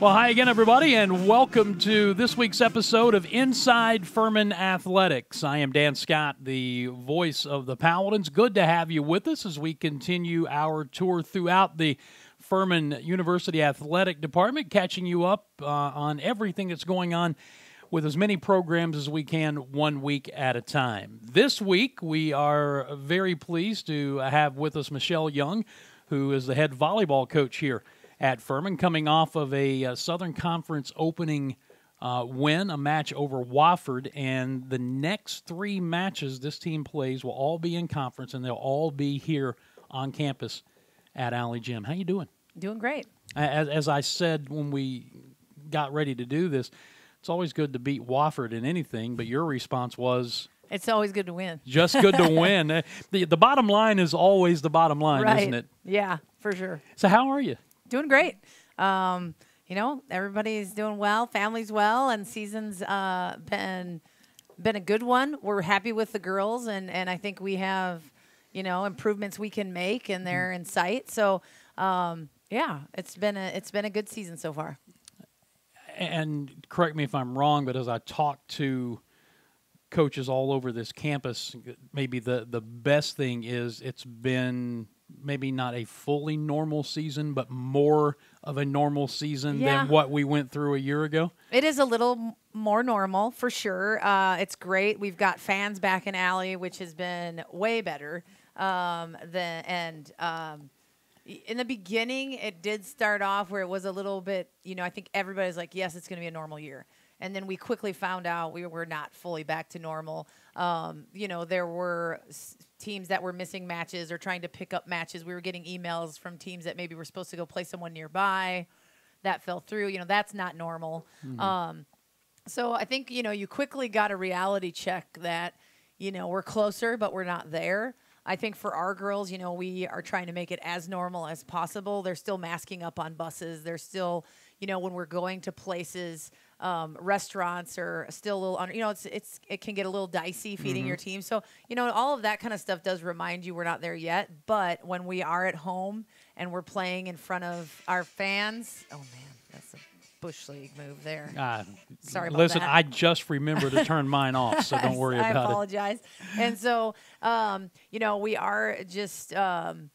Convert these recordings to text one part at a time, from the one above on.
Well, hi again, everybody, and welcome to this week's episode of Inside Furman Athletics. I am Dan Scott, the voice of the Paladins. Good to have you with us as we continue our tour throughout the Furman University Athletic Department, catching you up uh, on everything that's going on with as many programs as we can one week at a time. This week, we are very pleased to have with us Michelle Young, who is the head volleyball coach here at Furman, coming off of a uh, Southern Conference opening uh, win, a match over Wofford, and the next three matches this team plays will all be in conference, and they'll all be here on campus at Alley Gym. How you doing? Doing great. As, as I said when we got ready to do this, it's always good to beat Wofford in anything, but your response was It's always good to win. just good to win. The, the bottom line is always the bottom line, right. isn't it? Yeah, for sure. So, how are you? Doing great. Um, you know, everybody's doing well, family's well, and season's uh, been been a good one. We're happy with the girls, and and I think we have, you know, improvements we can make, and they're in sight. So, um, yeah, it's been a it's been a good season so far. and correct me if I'm wrong, but as I talk to coaches all over this campus, maybe the the best thing is it's been maybe not a fully normal season, but more of a normal season Yeah. than what we went through a year ago. It is a little more normal for sure. Uh, it's great. We've got fans back in Alley, which has been way better. Um, than and um, in the beginning, it did start off where it was a little bit. You know, I think everybody's like, "Yes, it's going to be a normal year," and then we quickly found out we were not fully back to normal. Um, you know, there were s- teams that were missing matches or trying to pick up matches. We were getting emails from teams that maybe were supposed to go play someone nearby that fell through. You know, that's not normal. Um, so I think you know you quickly got a reality check that you know we're closer, but we're not there. I think for our girls, you know, we are trying to make it as normal as possible. They're still masking up on buses. They're still, you know, when we're going to places, um, restaurants are still a little, under, you know, it's it's it can get a little dicey feeding your team. So you know, all of that kind of stuff does remind you we're not there yet. But when we are at home and we're playing in front of our fans, oh man, that's a bush league move there. Uh, Sorry about listen, that. I just remember to turn mine off, so don't worry about it. I apologize. and so, um, you know, we are just um,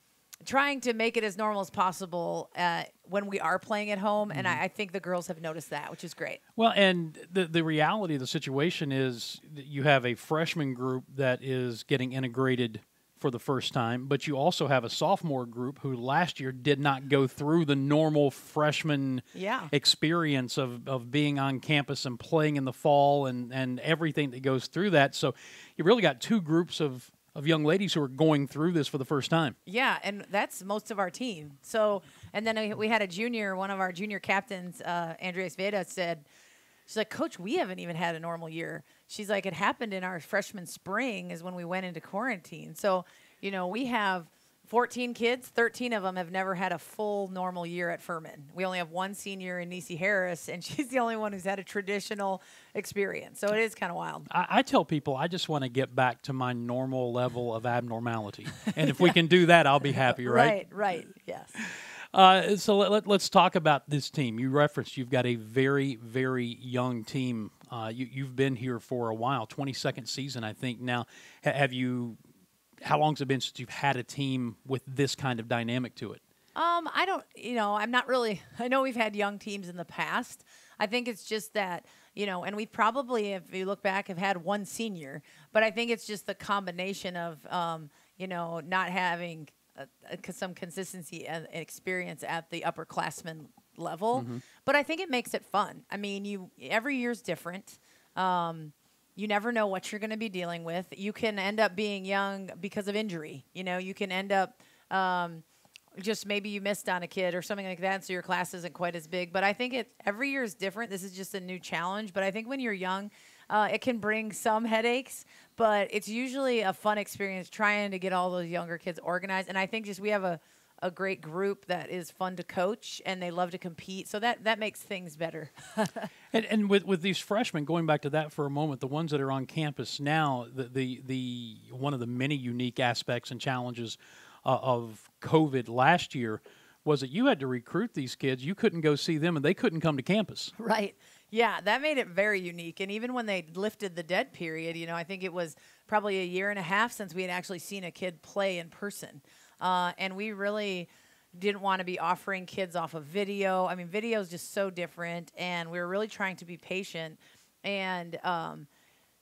trying to make it as normal as possible uh, when we are playing at home. And Mm-hmm. I, I think the girls have noticed that, which is great. Well, and the the reality of the situation is that you have a freshman group that is getting integrated for the first time, but you also have a sophomore group who last year did not go through the normal freshman Yeah. experience of, of being on campus and playing in the fall and, and everything that goes through that. So you really got two groups of, of young ladies who are going through this for the first time. Yeah, and that's most of our team. So, and then we- we had a junior, one of our junior captains, uh, Andrea Sveda, said, She's like, Coach, we haven't even had a normal year. She's like, it happened in our freshman spring, is when we went into quarantine. So, you know, we have 14 kids, 13 of them have never had a full normal year at Furman. We only have one senior in Nisi Harris, and she's the only one who's had a traditional experience. So it is kind of wild. I, I tell people I just want to get back to my normal level of abnormality. And if we can do that, I'll be happy, right? Right, right, yes. Uh, so let, let, us talk about this team. You referenced you've got a very, very young team. Uh, you, you've been here for a while, 22nd season, I think. Now, have you, how long's it been since you've had a team with this kind of dynamic to it? Um, I don't, you know, I'm not really. I know we've had young teams in the past. I think it's just that, you know, and we probably, if you look back, have had one senior. But I think it's just the combination of, um, you know, not having uh, uh, some consistency and experience at the upperclassmen level. But I think it makes it fun. I mean, you every year's different. Um, you never know what you're going to be dealing with. You can end up being young because of injury. You know, you can end up um, just maybe you missed on a kid or something like that, so your class isn't quite as big. But I think it every year is different. This is just a new challenge. But I think when you're young, uh, it can bring some headaches, but it's usually a fun experience trying to get all those younger kids organized. And I think just we have a a great group that is fun to coach and they love to compete. So that that makes things better. And, and with, with these freshmen, going back to that for a moment, the ones that are on campus now, the the, the one of the many unique aspects and challenges uh, of COVID last year was that you had to recruit these kids. You couldn't go see them, and they couldn't come to campus. Right. Yeah, that made it very unique. And even when they lifted the dead period, you know, I think it was probably a year and a half since we had actually seen a kid play in person. Uh, and we really didn't want to be offering kids off of video. I mean, video is just so different, and we were really trying to be patient. And um,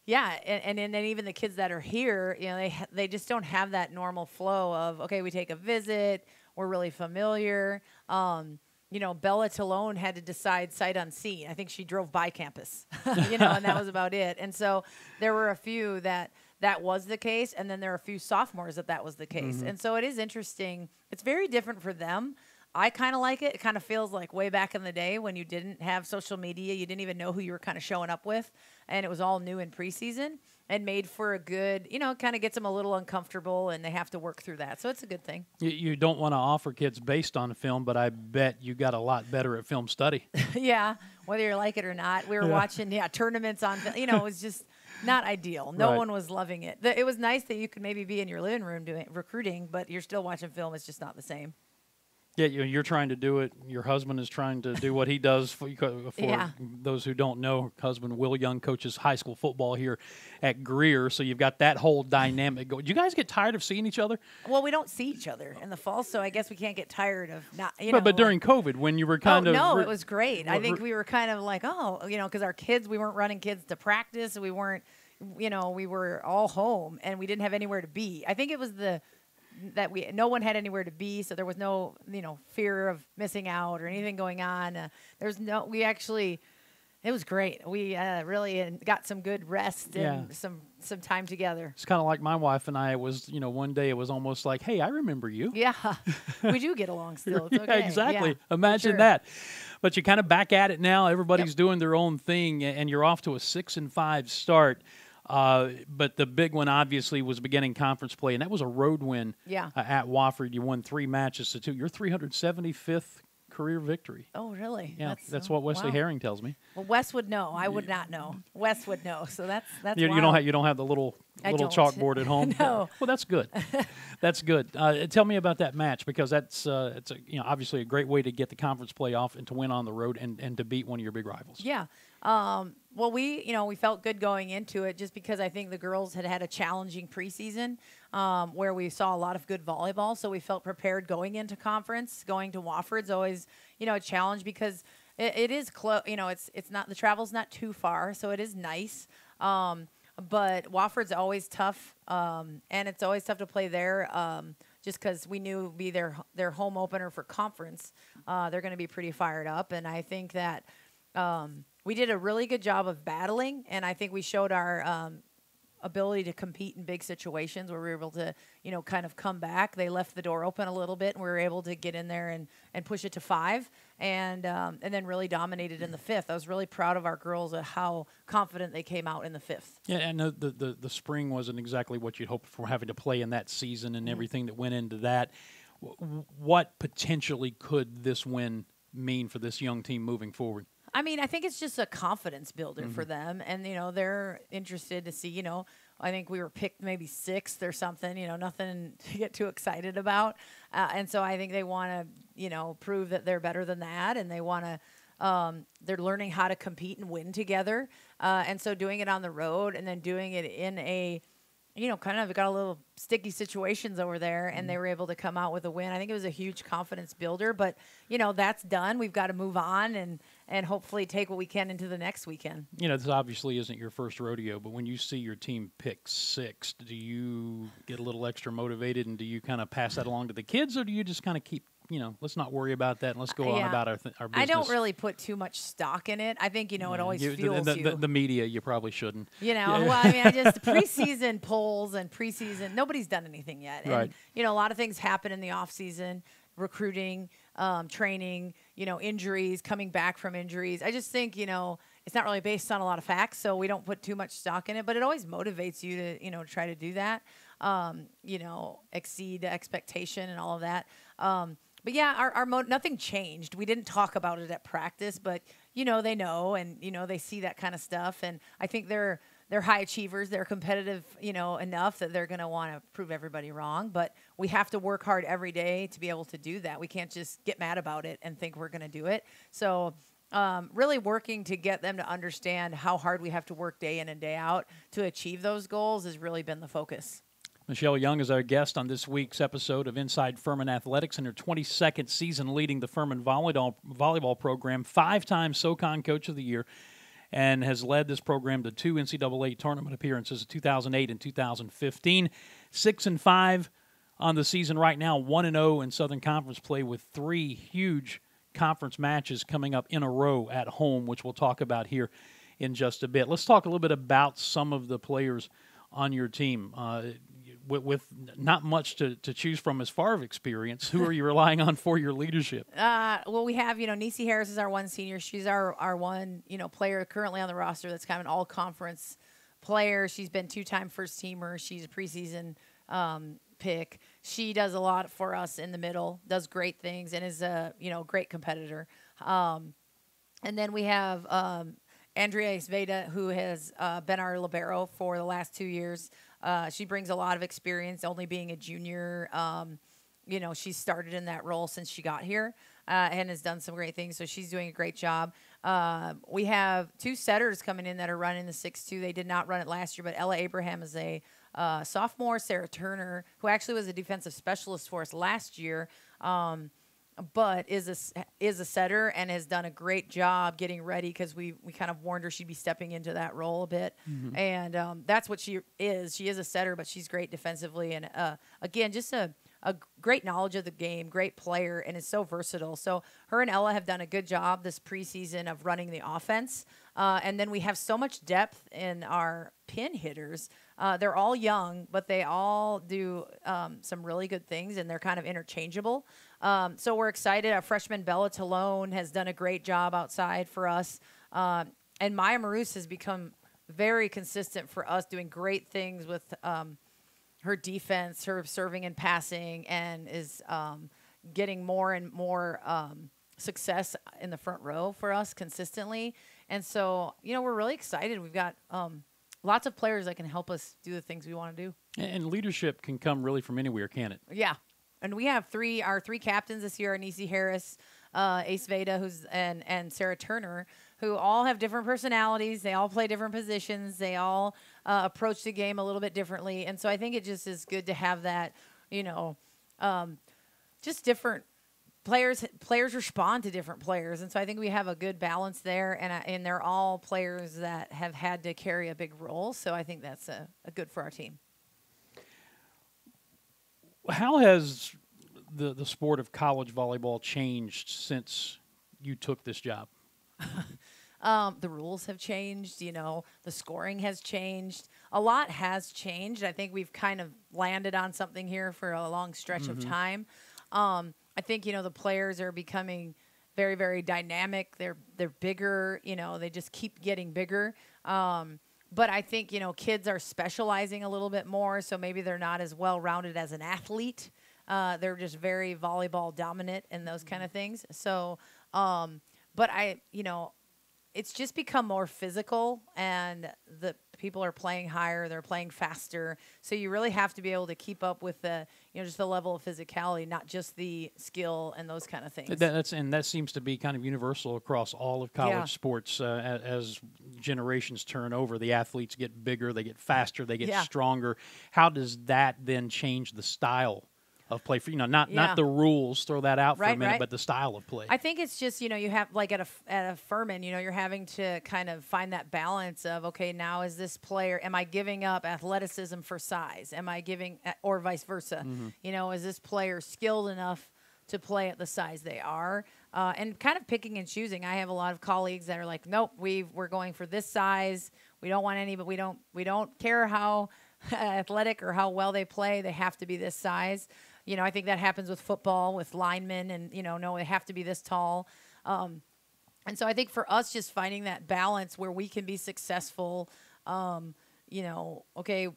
yeah, and, and then even the kids that are here, you know, they they just don't have that normal flow of okay, we take a visit, we're really familiar. Um, you know, Bella Talone had to decide sight unseen. I think she drove by campus, you know, and that was about it. And so there were a few that that was the case, and then there are a few sophomores that that was the case. Mm-hmm. And so it is interesting. It's very different for them. I kind of like it. It kind of feels like way back in the day when you didn't have social media, you didn't even know who you were kind of showing up with, and it was all new in preseason and made for a good, you know, kind of gets them a little uncomfortable and they have to work through that. So it's a good thing. You, you don't want to offer kids based on film, but I bet you got a lot better at film study. yeah, whether you like it or not. We were Yeah. watching, yeah, tournaments on, you know, it was just not ideal. No Right. one was loving it. The- It was nice that you could maybe be in your living room doing recruiting, but you're still watching film. It's just not the same. Yeah, you- you're trying to do it. Your husband is trying to do what he does. For, for Yeah. those who don't know, husband Will Young coaches high school football here at Greer, so you've got that whole dynamic going. Do you guys get tired of seeing each other? Well, we don't see each other in the fall, so I guess we can't get tired of not, you know. but, but during COVID, when you were oh, kind oh, of no, re- it was great. I think we were kind of like, oh, you know, because our kids, we weren't running kids to practice. We weren't, you know, we were all home and we didn't have anywhere to be. I think it was the that we no one had anywhere to be, so there was no, you know, fear of missing out or anything going on. Uh, there's no, we actually. It was great. We uh, really uh, got some good rest and some some time together. It's kind of like my wife and I. It was you know one day it was almost like, hey, I remember you. Yeah, we do get along still. Yeah, okay. exactly. Yeah, Imagine sure. that. But you're kind of back at it now. Everybody's doing their own thing, and you're off to a six and five start. Uh, but the big one, obviously, was beginning conference play, and that was a road win. Yeah. uh, at Wofford, you won three matches to two. Your 375th career victory. Oh, really? Yeah, that's, oh, what Wesley wow. Herring tells me. Well, Wes would know. I would not know. Wes would know. So that's that's. You, you don't have you don't have the little little chalkboard at home. No. Well, that's good. that's good. Uh, tell me about that match because that's uh, it's a, you know obviously a great way to get the conference playoff and to win on the road and, and to beat one of your big rivals. Yeah. Um, well, we, you know, we felt good going into it just because I think the girls had had a challenging preseason um, where we saw a lot of good volleyball. So we felt prepared going into conference. Going to Wofford's always, you know, a challenge because it, it is close. You know, it's it's not the travel's not too far, so it is nice. Um, but Wofford's always tough, um, and it's always tough to play there. Um, just because we knew it would be their their home opener for conference, uh, they're going to be pretty fired up, and I think that um, we did a really good job of battling, and I think we showed our um, ability to compete in big situations where we were able to, you know, kind of come back. They left the door open a little bit, and we were able to get in there and, and push it to five, and um, and then really dominated in the fifth. I was really proud of our girls at how confident they came out in the fifth. Yeah, and the, the, the, spring wasn't exactly what you'd hoped for having to play in that season and everything that went into that. W- What potentially could this win mean for this young team moving forward? I mean, I think it's just a confidence builder for them, and you know they're interested to see. You know, I think we were picked maybe sixth or something. You know, nothing to get too excited about, uh, and so I think they want to, you know, prove that they're better than that, and they want to. Um, they're learning how to compete and win together, uh, and so doing it on the road and then doing it in a you know, kind of got a little sticky situations over there, and they were able to come out with a win. I think it was a huge confidence builder, but you know, that's done. We've got to move on and and hopefully take what we can into the next weekend. You know, this obviously isn't your first rodeo, but when you see your team pick six, do you get a little extra motivated and do you kind of pass that along to the kids, or do you just kind of keep, you know, let's not worry about that and let's go on Yeah. about our, th- our business? I don't really put too much stock in it. I think you know it always you- the- fuels the, you. The, the media, you probably shouldn't. You know, Yeah. well, I mean, I just preseason polls and preseason. Nobody's done anything yet, and Right. you know, a lot of things happen in the off season, recruiting, um, training, you know, injuries, coming back from injuries. I just think you know it's not really based on a lot of facts, so we don't put too much stock in it. But it always motivates you to you know try to do that, um, you know, exceed expectation and all of that. Um, but yeah, our, our mo- nothing changed. We didn't talk about it at practice, but you know they know, and you know they see that kind of stuff, and I think they're they're high achievers. They're competitive, you know, enough that they're going to want to prove everybody wrong. But we have to work hard every day to be able to do that. We can't just get mad about it and think we're going to do it. So, um, really working to get them to understand how hard we have to work day in and day out to achieve those goals has really been the focus. Michelle Young is our guest on this week's episode of Inside Furman Athletics in her 22nd season leading the Furman volleyball, volleyball program, five time SOCON Coach of the Year and has led this program to two NCAA tournament appearances in 2008 and 2015. Six and five on the season right now, one and zero oh in Southern Conference play with three huge conference matches coming up in a row at home, which we'll talk about here in just a bit. Let's talk a little bit about some of the players on your team. Uh, with, with, not much to, to choose from as far as experience, who are you relying on for your leadership? Uh, well, we have, you know, Nisi Harris is our one senior. She's our, our one, you know, player currently on the roster that's kind of an all conference player. She's been two time first teamer. She's a preseason um, pick. She does a lot for us in the middle, does great things, and is a, you know, great competitor. Um, and then we have um, Andrea Sveda, who has uh, been our libero for the last two years. Uh, she brings a lot of experience, only being a junior. Um, you know, she's started in that role since she got here uh, and has done some great things. So she's doing a great job. Uh, we have two setters coming in that are running the 6 2. They did not run it last year, but Ella Abraham is a uh, sophomore. Sarah Turner, who actually was a defensive specialist for us last year. Um, but is a is a setter and has done a great job getting ready because we we kind of warned her she'd be stepping into that role a bit, mm-hmm. and um, that's what she is. She is a setter, but she's great defensively, and uh, again, just a a great knowledge of the game, great player, and is so versatile. So her and Ella have done a good job this preseason of running the offense. Uh, and then we have so much depth in our pin hitters. Uh, they're all young, but they all do um, some really good things, and they're kind of interchangeable. Um, so we're excited. Our freshman Bella Talone has done a great job outside for us. Um, and Maya Marus has become very consistent for us, doing great things with um, her defense, her serving and passing, and is um, getting more and more um, success in the front row for us consistently. And so, you know, we're really excited. We've got um, lots of players that can help us do the things we want to do. And leadership can come really from anywhere, can it? Yeah, and we have three our three captains this year: are Nisi Harris, uh, Ace Veda, who's and and Sarah Turner, who all have different personalities. They all play different positions. They all uh, approach the game a little bit differently, and so I think it just is good to have that, you know, um, just different players players respond to different players. And so i think we have a good balance there. And and they're all players that have had to carry a big role. So i think that's a, a good for our team how has the the sport of college volleyball changed since you took this job? um, the rules have changed. You know, the scoring has changed. A lot has changed. I think we've kind of landed on something here for a long stretch mm-hmm. of time. Um, I think you know the players are becoming very very dynamic. They're they're bigger. You know, they just keep getting bigger. Um, but I think you know kids are specializing a little bit more, so maybe they're not as well rounded as an athlete. Uh, they're just very volleyball dominant and those kind of mm-hmm. things. So, um, but I, you know, it's just become more physical, and the people are playing higher, they're playing faster. So you really have to be able to keep up with the, you know, just the level of physicality, not just the skill and those kind of things. That's and that seems to be kind of universal across all of college yeah. sports. Uh, as generations turn over, the athletes get bigger, they get faster, they get yeah. stronger. How does that then change the style of play for you know not yeah. not the rules throw that out for right, a minute right. but the style of play. I think it's just you know you have like at a at a furman you know you're having to kind of find that balance of okay now is this player am i giving up athleticism for size? Am i giving or vice versa? Mm-hmm. you know is this player skilled enough to play at the size they are? Uh, and kind of picking and choosing. I have a lot of colleagues that are like nope we we're going for this size. We don't want any but we don't we don't care how athletic or how well they play. They have to be this size you know, I think that happens with football, with linemen, and you know, no, they have to be this tall. Um, and so I think for us, just finding that balance where we can be successful, um, you know, okay,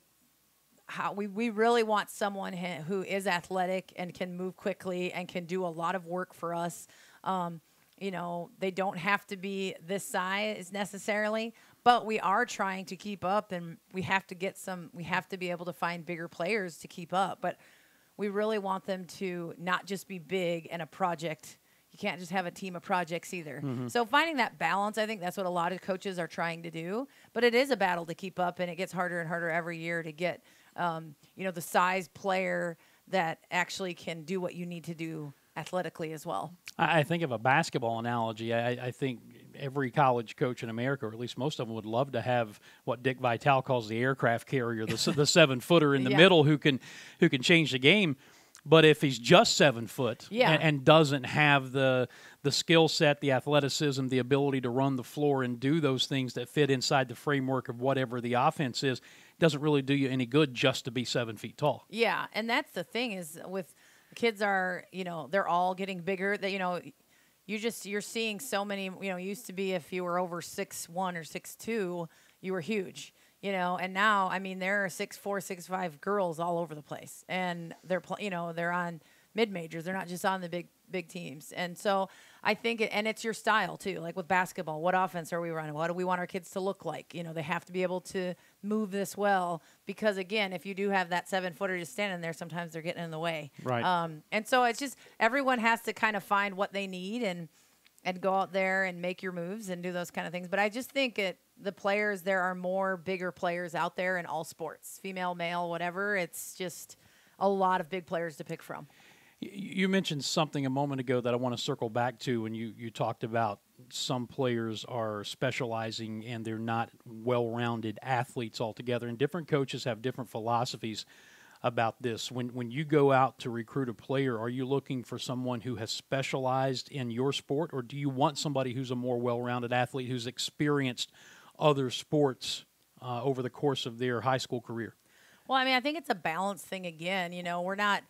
how we, we really want someone who is athletic and can move quickly and can do a lot of work for us. Um, you know, they don't have to be this size necessarily, but we are trying to keep up, and we have to get some. We have to be able to find bigger players to keep up, but we really want them to not just be big and a project. You can't just have a team of projects either. Mm-hmm. So finding that balance, I think that's what a lot of coaches are trying to do. But it is a battle to keep up, and it gets harder and harder every year to get, um, you know, the size player that actually can do what you need to do athletically as well. I I think of a basketball analogy. I, I think every college coach in America, or at least most of them, would love to have what Dick Vitale calls the aircraft carrier, the, the seven footer in the Yeah. middle who can who can change the game. But if he's just seven foot Yeah. and, and doesn't have the the skill set, the athleticism, the ability to run the floor and do those things that fit inside the framework of whatever the offense is, doesn't really do you any good just to be seven feet tall. Yeah, and that's the thing is with kids are you know they're all getting bigger. That you know you just you're seeing so many. You know, used to be if you were over six one or six two, you were huge. You know, and now I mean there are six four, six five girls all over the place, and they're you know they're on mid majors. They're not just on the big big teams, and so I think it, and it's your style too. Like with basketball, what offense are we running? What do we want our kids to look like? You know, they have to be able to move this well because again, if you do have that seven footer just standing there, sometimes they're getting in the way. Right. Um, and so it's just everyone has to kind of find what they need and and go out there and make your moves and do those kind of things. But I just think it the players there are more bigger players out there in all sports, female, male, whatever. It's just a lot of big players to pick from. You mentioned something a moment ago that I want to circle back to when you, you talked about some players are specializing and they're not well rounded athletes altogether. And different coaches have different philosophies about this. When, when you go out to recruit a player, are you looking for someone who has specialized in your sport, or do you want somebody who's a more well rounded athlete who's experienced other sports uh, over the course of their high school career? Well, I mean, I think it's a balance thing again. You know, we're not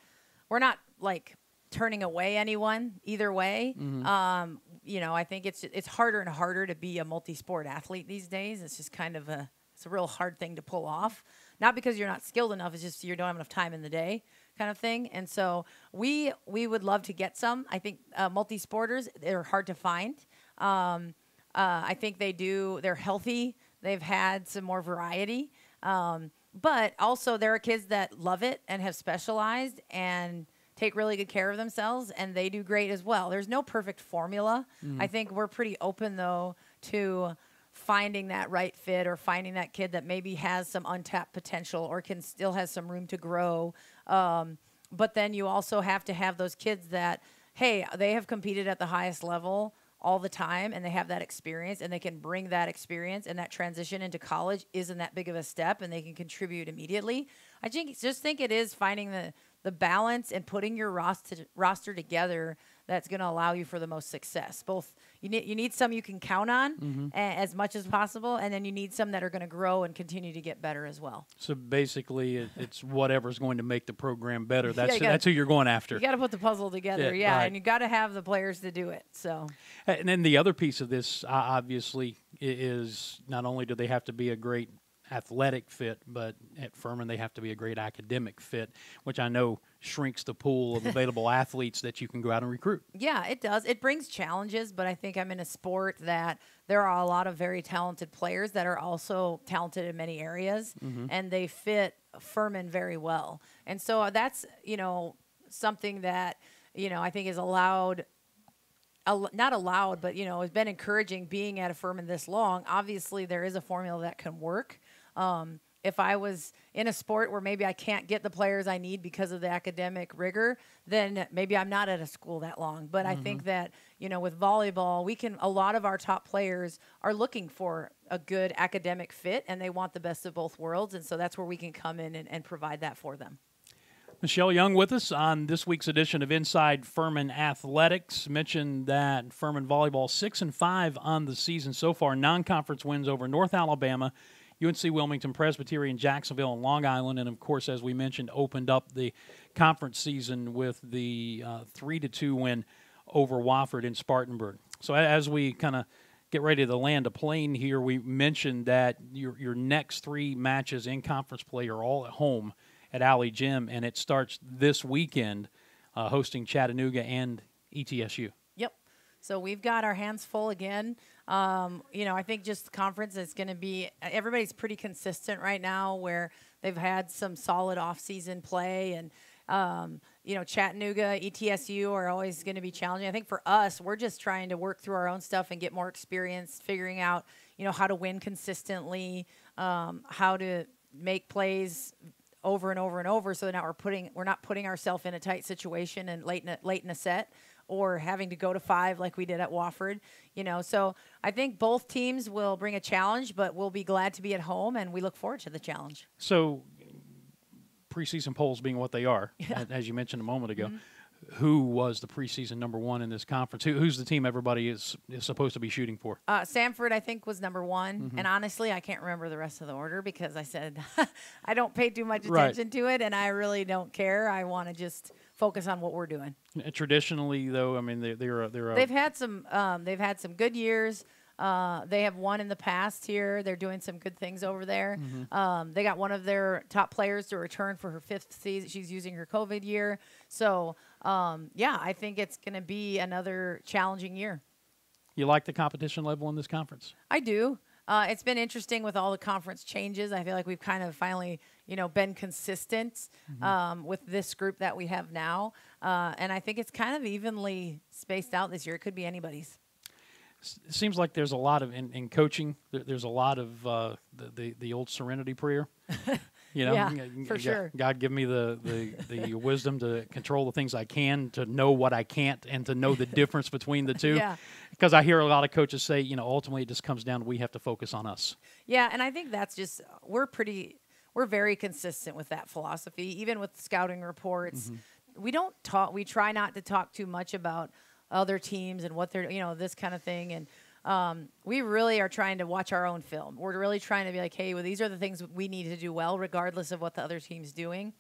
we're not like turning away anyone either way. Um, you know, I think it's it's harder and harder to be a multi-sport athlete these days. It's just kind of a it's a real hard thing to pull off. Not because you're not skilled enough, it's just you don't have enough time in the day, kind of thing. And so we we would love to get some. I think uh, multi-sporters they're hard to find. Um, uh, I think they do. They're healthy. They've had some more variety. Um, but also, there are kids that love it and have specialized and take really good care of themselves, and they do great as well. There's no perfect formula. I think we're pretty open though to finding that right fit or finding that kid that maybe has some untapped potential or can still has some room to grow. Um, but then you also have to have those kids that, hey, they have competed at the highest level all the time and they have that experience and they can bring that experience and that transition into college isn't that big of a step and they can contribute immediately. I think just think it is finding the the balance and putting your roster roster together that's going to allow you for the most success. Both you need you need some you can count on mm-hmm. a- as much as possible and then you need some that are going to grow and continue to get better as well. So basically, it, it's whatever's going to make the program better. That's you gotta- that's who you're going after. You got to put the puzzle together. Yeah, Yeah, right. and you got to have the players to do it. So, And then the other piece of this, obviously, is not only do they have to be a great athletic fit, but at Furman they have to be a great academic fit, which I know shrinks the pool of available athletes that you can go out and recruit. Yeah, it does. It brings challenges, but I think I'm in a sport that there are a lot of very talented players that are also talented in many areas, and they fit Furman very well. And so uh, that's you know something that you know I think is allowed. al- Not allowed, but you know, has been encouraging being at a Furman this long. Obviously, there is a formula that can work. Um, if I was in a sport where maybe I can't get the players I need because of the academic rigor, then maybe I'm not at a school that long. But I think that, you know, with volleyball, we can, a lot of our top players are looking for a good academic fit and they want the best of both worlds. And so that's where we can come in and, and provide that for them. Michelle Young with us on this week's edition of Inside Furman Athletics. Mentioned that Furman volleyball six and five on the season so far. Non-conference wins over North Alabama, UNC Wilmington, Presbyterian, Jacksonville, and Long Island, and of course, as we mentioned, opened up the conference season with the uh, three to two win over Wofford in Spartanburg. So as we kind of get ready to land a plane here, we mentioned that your your next three matches in conference play are all at home at Alley Gym, and it starts this weekend, uh, hosting Chattanooga and ETSU. Yep. So we've got our hands full again. Um, you know, I think just the conference is going to be everybody's pretty consistent right now, where they've had some solid off-season play and. Um, you know, Chattanooga, ETSU are always going to be challenging. I think for us, we're just trying to work through our own stuff and get more experience, figuring out, you know, how to win consistently, um, how to make plays over and over and over. So now we're putting, we're not putting ourselves in a tight situation and late in a, late in a set or having to go to five like we did at Wofford. You know, so I think both teams will bring a challenge, but we'll be glad to be at home, and we look forward to the challenge. So, preseason polls being what they are, yeah. as you mentioned a moment ago. Mm-hmm who was the preseason number one in this conference? Who, who's the team everybody is, is supposed to be shooting for? Uh, Samford, I think, was number one. Mm-hmm. And honestly, I can't remember the rest of the order because I said I don't pay too much attention right. to it, and I really don't care. I want to just focus on what we're doing. Traditionally, though, I mean, they, they're they're they've had some um, they've had some good years. Uh, they have won in the past here. They're doing some good things over there. Mm-hmm. Um, they got one of their top players to return for her fifth season. She's using her COVID year. So, um, yeah, I think it's going to be another challenging year. You like the competition level in this conference? I do. Uh, it's been interesting with all the conference changes. I feel like we've kind of finally, you know, been consistent mm-hmm. um, with this group that we have now, uh, and I think it's kind of evenly spaced out this year. It could be anybody's. It seems like there's a lot of in, in coaching. There, there's a lot of uh, the, the, the old serenity prayer. You know, yeah, for God, sure. God give me the, the, the wisdom to control the things I can, to know what I can't, and to know the difference between the two. Yeah. Because I hear a lot of coaches say, you know, ultimately it just comes down to we have to focus on us. Yeah, and I think that's just we're pretty we're very consistent with that philosophy, even with scouting reports. Mm-hmm. We don't talk. We try not to talk too much about other teams and what they're, you know, this kind of thing, and um, we really are trying to watch our own film. We're really trying to be like, hey, well, these are the things we need to do well, regardless of what the other team's doing.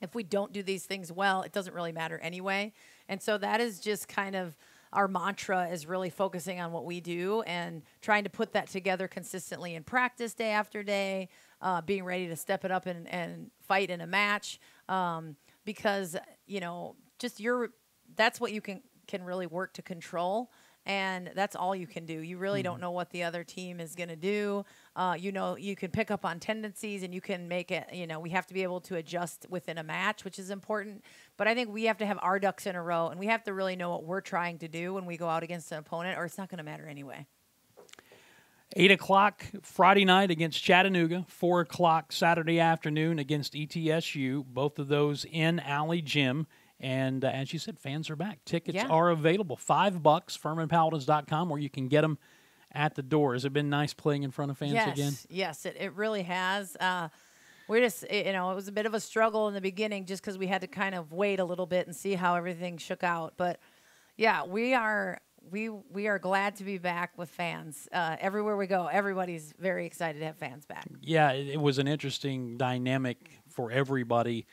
If we don't do these things well, it doesn't really matter anyway. And so that is just kind of our mantra is really focusing on what we do and trying to put that together consistently in practice day after day, uh, being ready to step it up and, and fight in a match. Um, because, you know, just your, that's what you can, can really work to control and that's all you can do. You really mm-hmm. don't know what the other team is going to do. Uh, you know, you can pick up on tendencies and you can make it, you know, we have to be able to adjust within a match, which is important. But I think we have to have our ducks in a row and we have to really know what we're trying to do when we go out against an opponent, or it's not going to matter anyway. 8 o'clock Friday night against Chattanooga, 4 o'clock Saturday afternoon against ETSU, both of those in Alley Gym. And uh, as you said, fans are back. Tickets yeah. are available. Five bucks, FurmanPaladins.com, where you can get them at the door. Has it been nice playing in front of fans yes, again? Yes, it, it really has. Uh, we're just, you know, it was a bit of a struggle in the beginning just because we had to kind of wait a little bit and see how everything shook out. But yeah, we are we we are glad to be back with fans uh, everywhere we go. Everybody's very excited to have fans back. Yeah, it, it was an interesting dynamic for everybody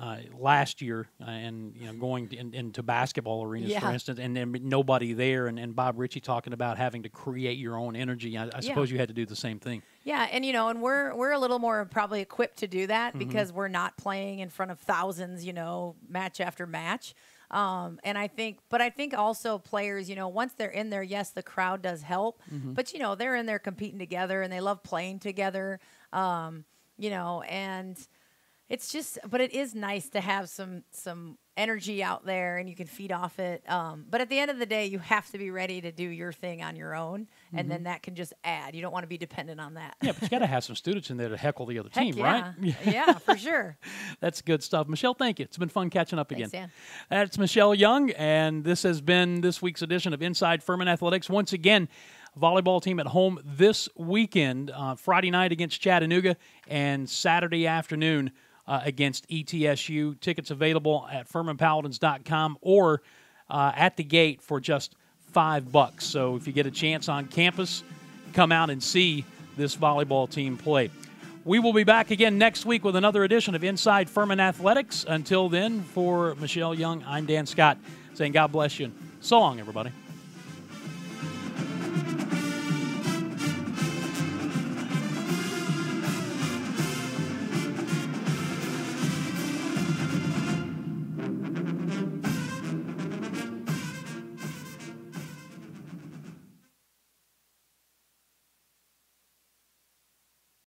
uh, last year, uh, and you know, going in, into basketball arenas, yeah. for instance, and then nobody there, and, and Bob Richey talking about having to create your own energy. I, I yeah. suppose you had to do the same thing. Yeah, and you know, and we're we're a little more probably equipped to do that mm-hmm. because we're not playing in front of thousands, you know, match after match. Um, and I think, but I think also players, you know, once they're in there, yes, the crowd does help, mm-hmm. but you know, they're in there competing together and they love playing together. Um, you know, and it's just but it is nice to have some some energy out there and you can feed off it um, but at the end of the day you have to be ready to do your thing on your own and mm-hmm. then that can just add. You don't want to be dependent on that. Yeah but you got to have some students in there to heckle the other Heck team yeah. right? yeah. For sure. That's good stuff. Michelle thank you. It's been fun catching up again. Thanks, that's michelle young and this has been this week's edition of inside furman athletics. Once again volleyball team at home this weekend uh, friday night against chattanooga and saturday afternoon uh, against ETSU. Tickets available at FurmanPaladins.com or uh, at the gate for just five bucks. So if you get a chance on campus, come out and see this volleyball team play. We will be back again next week with another edition of Inside Furman Athletics. Until then, for Michelle Young, I'm Dan Scott saying God bless you. so long, everybody.